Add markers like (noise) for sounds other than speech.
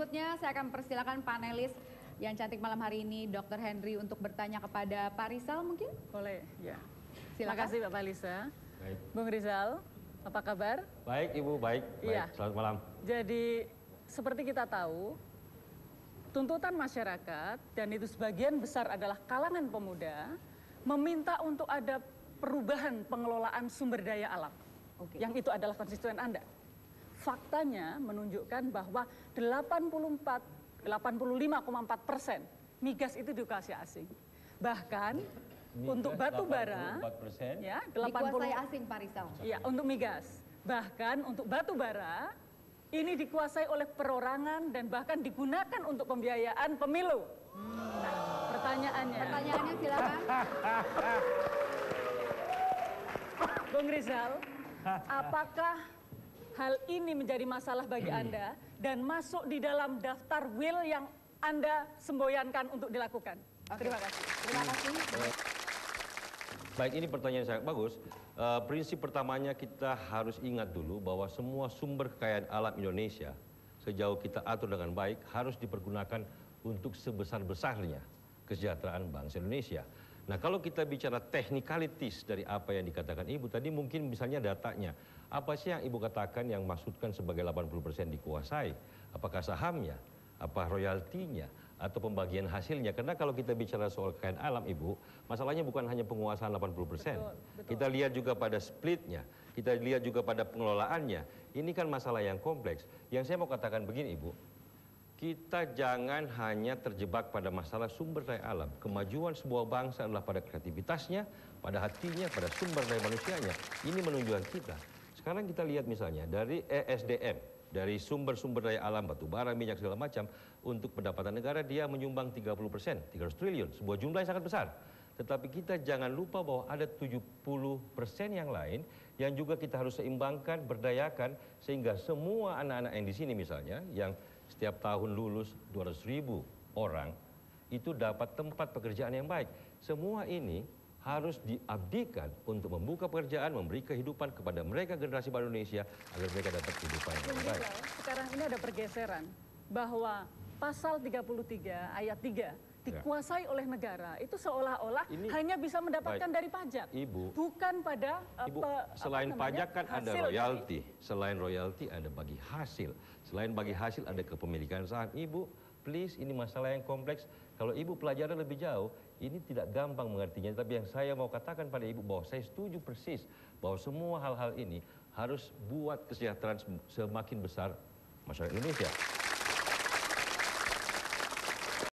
berikutnya saya akan persilakan panelis yang cantik malam hari ini, Dr. Henry, untuk bertanya kepada Pak Rizal mungkin? Boleh, ya. Terima Silakan. kasih Bapak Lisa. Baik. Bung Rizal, apa kabar? Baik Ibu, baik. Iya. Baik, Selamat malam. Jadi seperti kita tahu, tuntutan masyarakat dan itu sebagian besar adalah kalangan pemuda meminta untuk ada perubahan pengelolaan sumber daya alam. Oke. Yang itu adalah konstituen Anda. Faktanya menunjukkan bahwa 84 85,4 persen migas itu dikuasai asing. Bahkan untuk batu bara 84%. ya Dikuasai 80 asing Pak Rizal. Ya, untuk migas. Bahkan untuk batu bara ini dikuasai oleh perorangan dan bahkan digunakan untuk pembiayaan pemilu. Nah, pertanyaannya, Pertanyaannya silakan. Bung Rizal, (laughs) apakah hal ini menjadi masalah bagi Anda dan masuk di dalam daftar will yang Anda semboyankan untuk dilakukan? Terima kasih. Terima kasih. Baik, ini pertanyaan sangat bagus. Eh, prinsip pertamanya kita harus ingat dulu bahwa semua sumber kekayaan alam Indonesia sejauh kita atur dengan baik harus dipergunakan untuk sebesar-besarnya kesejahteraan bangsa Indonesia. Nah, kalau kita bicara technicalities dari apa yang dikatakan Ibu tadi mungkin misalnya datanya. Apa sih yang Ibu katakan yang maksudkan sebagai 80% dikuasai? Apakah sahamnya? Apa royaltinya? Atau pembagian hasilnya? Karena kalau kita bicara soal kekayaan alam, Ibu, masalahnya bukan hanya penguasaan 80%. Betul, betul. Kita lihat juga pada splitnya, kita lihat juga pada pengelolaannya. Ini kan masalah yang kompleks. Yang saya mau katakan begini, Ibu, kita jangan hanya terjebak pada masalah sumber daya alam. Kemajuan sebuah bangsa adalah pada kreativitasnya, pada hatinya, pada sumber daya manusianya. Ini menunjukkan kita. Sekarang kita lihat misalnya dari ESDM, dari sumber-sumber daya alam, batu bara, minyak segala macam, untuk pendapatan negara dia menyumbang 30 persen, 300 triliun, sebuah jumlah yang sangat besar. Tetapi kita jangan lupa bahwa ada 70 persen yang lain yang juga kita harus seimbangkan, berdayakan, sehingga semua anak-anak yang di sini misalnya, yang setiap tahun lulus 200 ribu orang, itu dapat tempat pekerjaan yang baik. Semua ini harus diabdikan untuk membuka pekerjaan, memberi kehidupan kepada mereka generasi baru Indonesia agar mereka dapat kehidupan yang baik. Sekarang ini ada pergeseran bahwa pasal 33 ayat 3 dikuasai oleh negara itu seolah-olah hanya bisa mendapatkan Baik. dari pajak. Ibu. Bukan pada uh, Ibu, apa selain namanya, pajak kan ada dari- royalti. Selain royalti ada bagi hasil. Selain bagi hasil ada kepemilikan saham. Ibu, please ini masalah yang kompleks. Kalau Ibu pelajari lebih jauh, ini tidak gampang mengertinya. Tapi yang saya mau katakan pada Ibu bahwa saya setuju persis bahwa semua hal-hal ini harus buat kesejahteraan sem- semakin besar masyarakat Indonesia.